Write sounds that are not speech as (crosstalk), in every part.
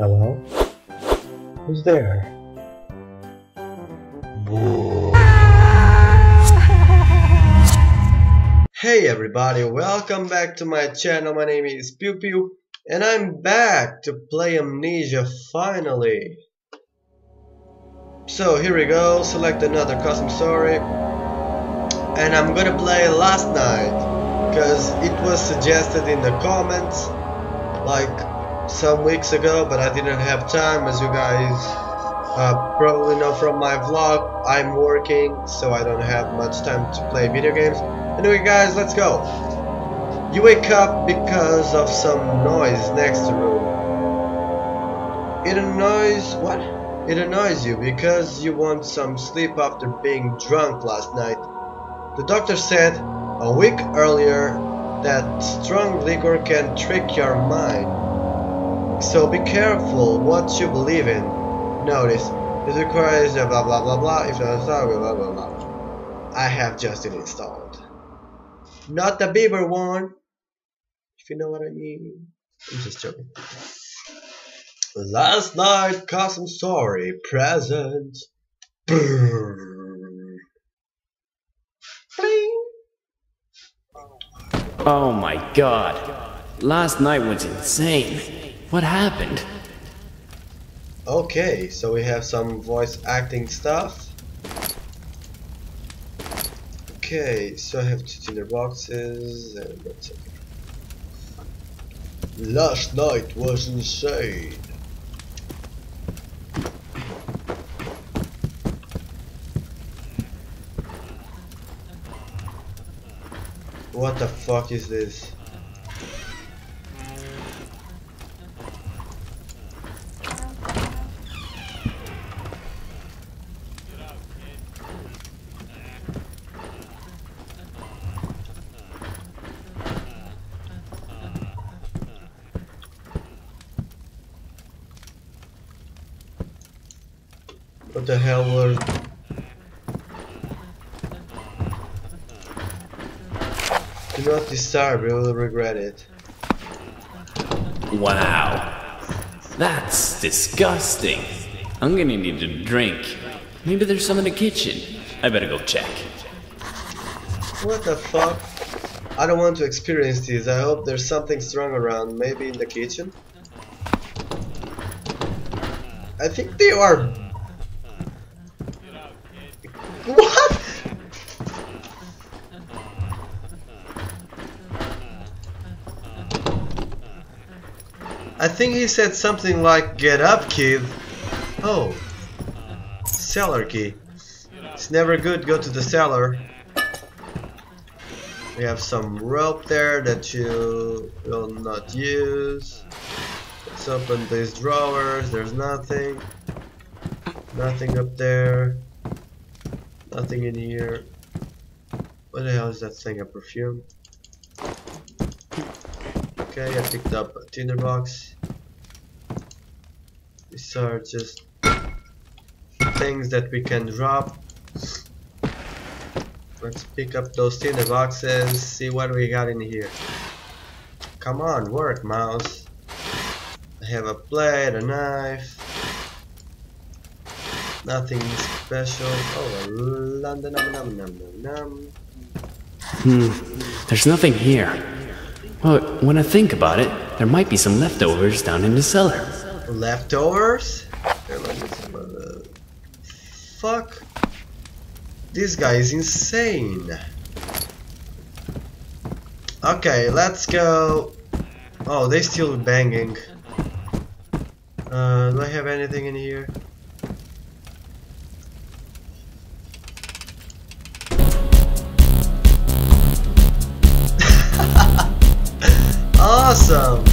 Hello? Who's there? Hey everybody, welcome back to my channel. My name is PiuPiu and I'm back to play Amnesia finally. So here we go, select another custom story and I'm gonna play Last Night because it was suggested in the comments like some weeks ago but I didn't have time as you guys uh, probably know from my vlog I'm working so I don't have much time to play video games Anyway guys, let's go. You wake up because of some noise next to room. It annoys what? It annoys you because you want some sleep after being drunk last night. The doctor said a week earlier that strong liquor can trick your mind. So be careful what you believe in. Notice, it requires a blah blah blah blah if not blah blah blah blah. I have just it installed. Not the Bieber one. If you know what I mean. I'm just joking. Last night, custom story, present. Oh my god. Last night was insane. What happened? Okay, so we have some voice acting stuff. Okay, so I have two tinder boxes and that's it. Last night was insane. What the fuck is this? What the hell was... Do not disturb, you will regret it. Wow. That's disgusting. I'm gonna need a drink. Maybe there's some in the kitchen. I better go check. What the fuck? I don't want to experience this. I hope there's something strong around. Maybe in the kitchen? I think they are... I think he said something like, get up kid. Oh. Cellar key. It's never good go to the cellar. We have some rope there that you will not use. Let's open these drawers. There's nothing. Nothing up there. Nothing in here. What the hell is that thing? A perfume? Okay, I picked up a tinderbox. These are just things that we can drop. Let's pick up those tinder boxes, see what we got in here. Come on, work, mouse. I have a plate, a knife. Nothing special. Oh, a London num num num num. Hmm. There's nothing here. Well, when I think about it, there might be some leftovers down in the cellar. Leftovers? Fuck. This guy is insane. Okay, let's go. Oh, they're still banging. Uh, do I have anything in here? Awesome!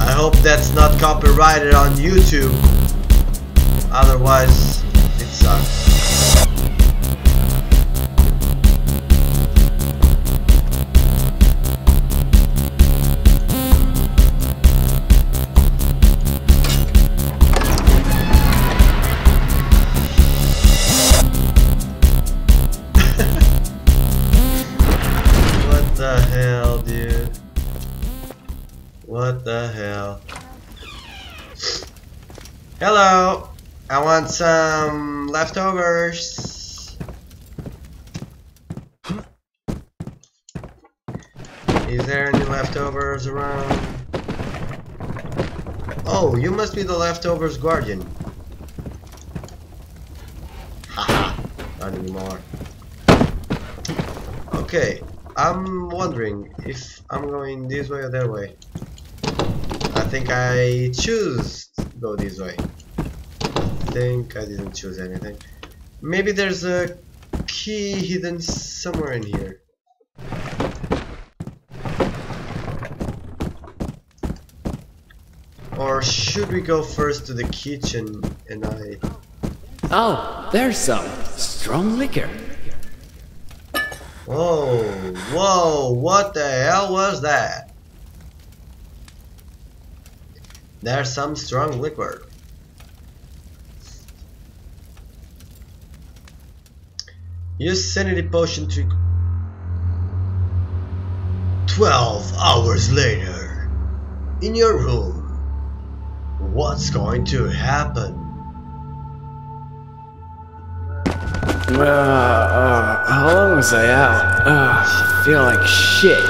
I hope that's not copyrighted on YouTube. Otherwise, it sucks. There any leftovers around? Oh, you must be the leftovers guardian. Haha, not anymore. Okay, I'm wondering if I'm going this way or that way. I think I choose to go this way. I think I didn't choose anything. Maybe there's a key hidden somewhere in here. Or should we go first to the kitchen and I... Oh, there's some strong liquor. Whoa, whoa, what the hell was that? There's some strong liquor. Use sanity potion to... 12 hours later. In your room. What's going to happen? Uh, uh, how long was I out? Uh, I feel like shit.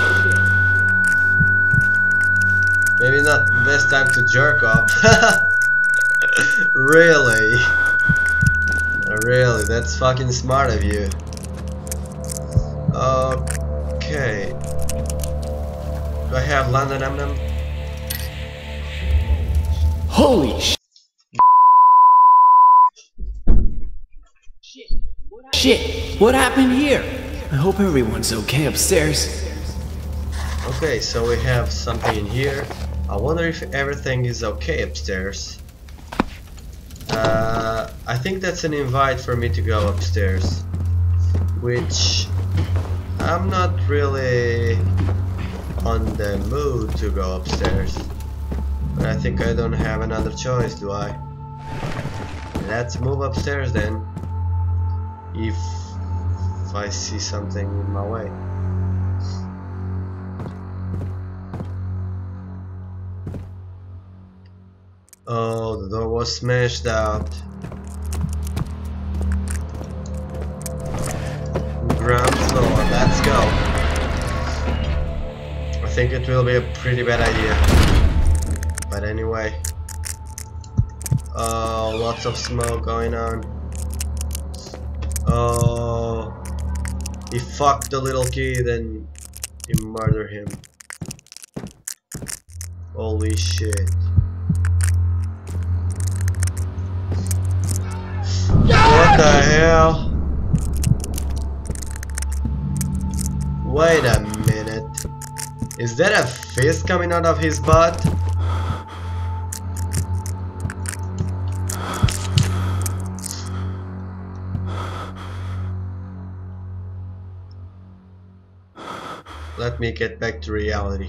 Maybe not the best time to jerk off. (laughs) really? Really, that's fucking smart of you. Okay. Do I have laudanum? Holy sh- Shit, what happened here? I hope everyone's okay upstairs. Okay, so we have something in here. I wonder if everything is okay upstairs. Uh, I think that's an invite for me to go upstairs. Which I'm not really on the mood to go upstairs. I think I don't have another choice, do I? Let's move upstairs then. If, if I see something in my way. Oh, the door was smashed out. Ground floor, let's go. I think it will be a pretty bad idea. But anyway. Oh, lots of smoke going on. Uh, oh, he fucked the little kid and he murdered him. Holy shit. What the hell? Wait a minute. Is that a fist coming out of his butt? Let me get back to reality.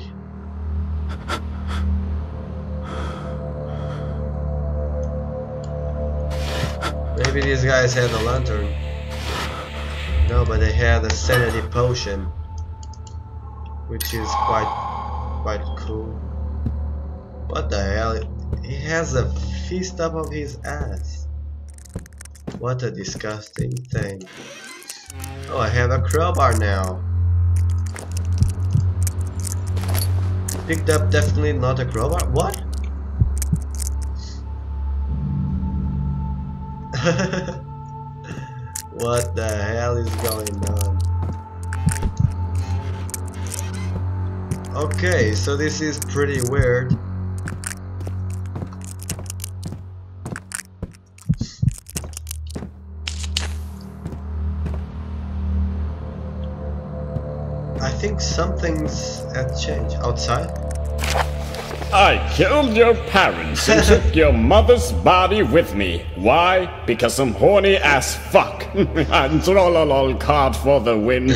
Maybe these guys had a lantern. No, but they had a sanity potion. Which is quite quite cool. What the hell? He has a fist up of his ass. What a disgusting thing. Oh, I have a crowbar now. Picked up definitely not a crowbar. What? (laughs) what the hell is going on? Okay, so this is pretty weird. I think something's at change outside. I killed your parents and took (laughs) your mother's body with me. Why? Because I'm horny as fuck. (laughs) and trollolol card for the win. (laughs)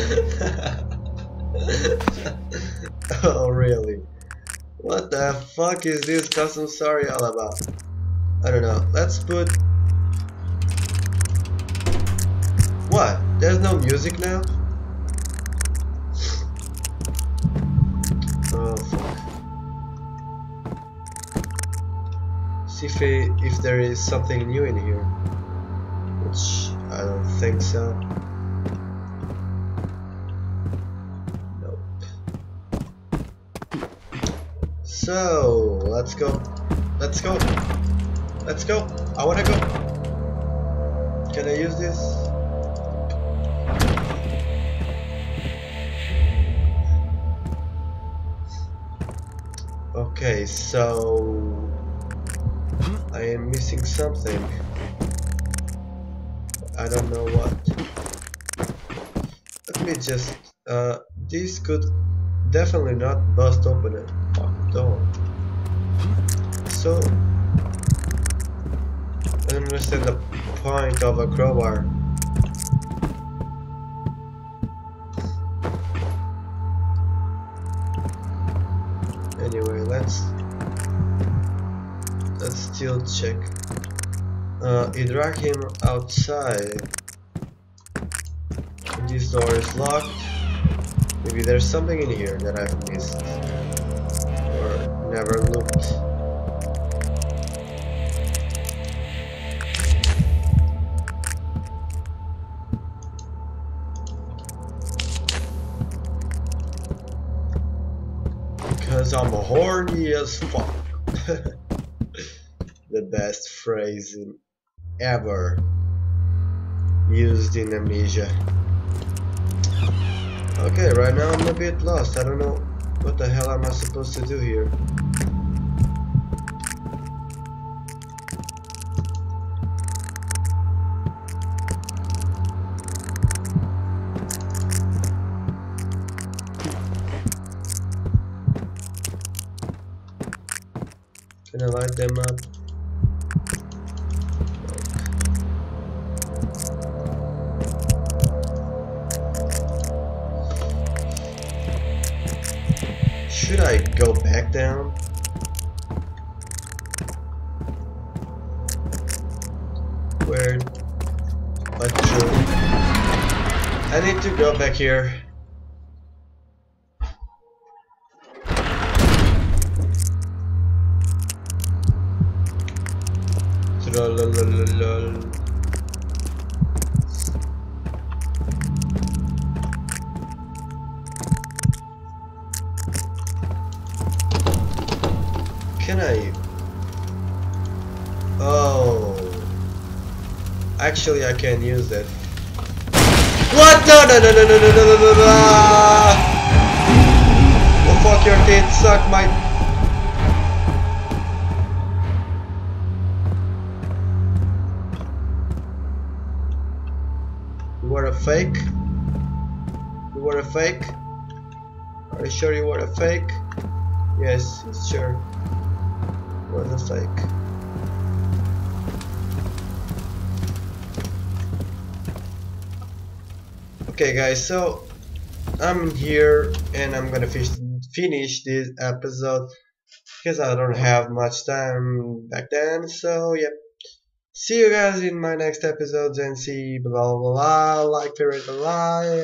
oh really? What the fuck is this custom story all about? I don't know. Let's put What? There's no music now? See if, it, if there is something new in here. Which I don't think so. Nope. So, let's go. Let's go. Let's go. I wanna go. Can I use this? Okay, so I am missing something. I don't know what. Let me just uh this could definitely not bust open a door. So I don't understand the point of a crowbar. Anyway, let's still check. Uh, he dragged him outside. This door is locked. Maybe there's something in here that I've missed or never looked. Because I'm horny as fuck. (laughs) the best phrase ever used in Amnesia. Okay, right now I'm a bit lost. I don't know what the hell am I supposed to do here. Can I light them up? Should I go back down? Where? I need to go back here. Actually, I can use that. What? No, no, no, no, no, no, no, no, no, no. Well, fuck your teeth, suck my. You were a fake? You were a fake? Are you sure you were a fake? Yes, it's sure. Was a fake. Okay guys, so I'm here and I'm gonna finish this episode because I don't have much time back then, so yep. See you guys in my next episodes and see blah blah blah, like, favorite, blah.